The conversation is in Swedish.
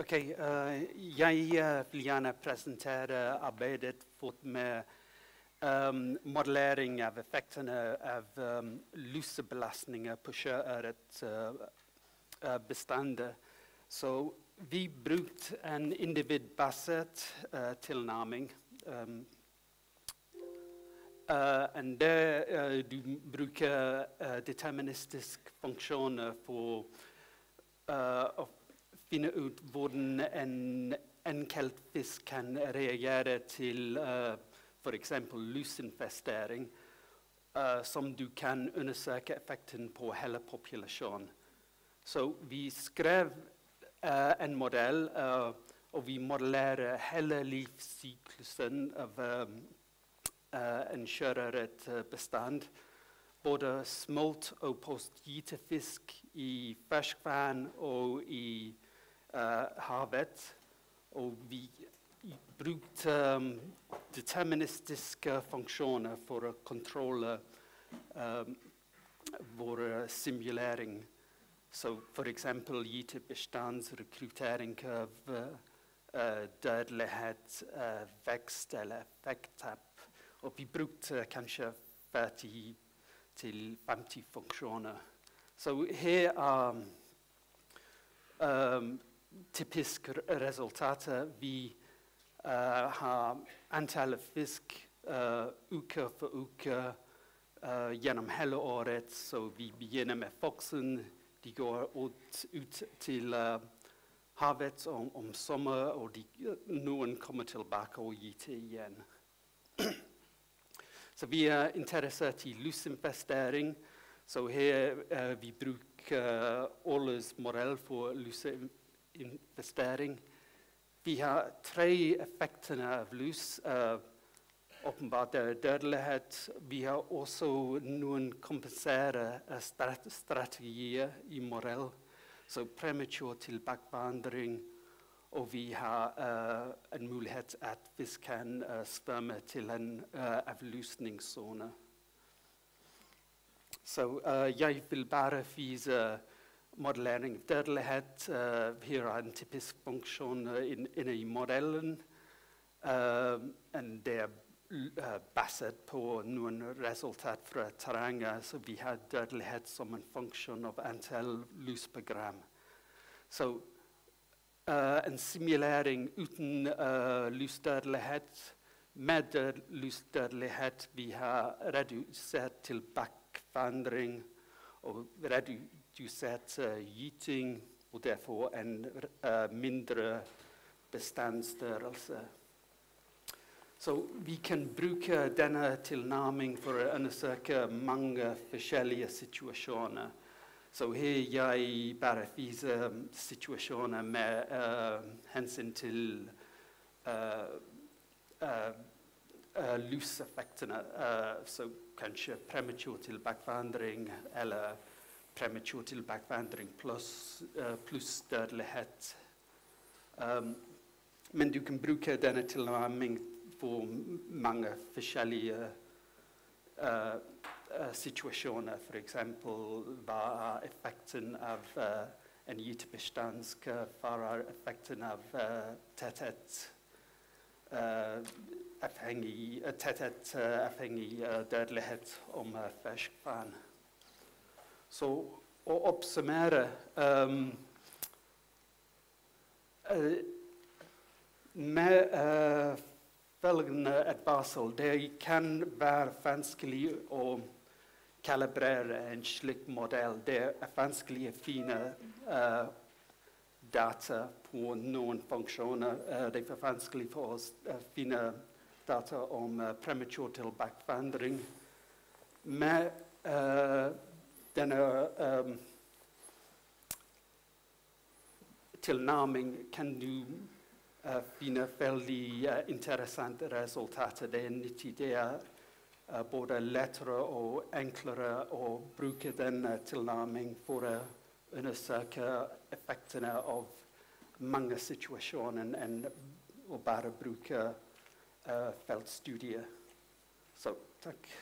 Okej, eh, jag vill gärna presentera arbetet fått med um, modellering av effekterna av ehm, um, lusebelastningar på köret uh, eh, uh, eh, bestånd. Så vi brukt en individbaserad uh, eh, tillnärmning. Ehm, um, uh, and där uh, du brukar uh, deterministisk funktioner för finna ut hur en enkel fisk kan reagera till uh, för exempel lusinfestering uh, eh, som du kan undersöka effekten på hela populationen. Så vi skrev uh, en modell uh, och vi modellerade hela livscykeln av um, en körret bestånd. Både smolt och postgitefisk i färskvatten och i havet. Och vi brukt um, deterministiska funktioner för att kontrollera um, vår simulering. Så för exempel getebestandsrekrytering av uh, dödlighet, uh, växt eller effekttapp. Och vi brukt uh, kanske 40 till 50 funktioner. Så här är um, um, typiska resultat. Vi uh, har antalet fisk uh, uke för uke uh, genom hela året. Så vi börjar med foxen, de går ut, ut till uh, havet om, om sommar och de, någon kommer tillbaka och giter igen. så vi är intresserade i lusinvestering. Så här uh, vi brukar uh, Åles modell för in despairing. Vi har tre effektene av lus. åpenbart uh, dødelighet. Vi har også noen kompensere strategier i morell. Så prematur tilbakevandring. Og vi har uh, en mulighet at vi kan uh, svømme til en uh, avlusningssone. Så uh, jeg vil bare vise modellering. Derle hat uh, hier ein typisches Funktion uh, in, in Modellen um, und der uh, basert på noen resultat fra terrenget. Så vi har dødelighet som en funksjon av antall lysprogram. Så uh, en simulering uten uh, lysdødelighet med lysdødelighet vi har redusert til bakkvandring og redu uh, gjuting och därför en uh, mindre beståndsstörelse. Så vi kan bruka denna tillnärmning för att undersöka många olika situationer. Så här jag bara visar situationer med uh, hänsyn till uh, uh, uh, luseffekterna. Uh, så kanske prematur tillbakavandring eller prematur tillbakavandring plus, uh, plus dödlighet. Um, men du kan bruka denna tillnärmning på många olika uh, eh, eh, situationer. För exempel, vad är effekten av uh, en getebestand Vad är effekten av uh, täthet uh, avhängig, uh, täthet uh, avhängig uh, dödlighet om uh, färskvatten. Så att uppsummera um, ehm, eh, med eh, uh, följande advarsel det kan vara vanskligt att kalibrera en slik modell. Det är vanskligt att finna uh, eh, data på någon funktion. Uh, det är vanskligt för oss att finna data om uh, prematur tillbakavandring. Men uh, den er um, tilnærming kan du uh, finne veldig uh, interessante resultater. Det er nyttig. Det er uh, både lettere og enklere å bruke den uh, tilnærmingen for å undersøke effektene av mange situasjoner enn å bare bruke uh, feltstudier. Så takk.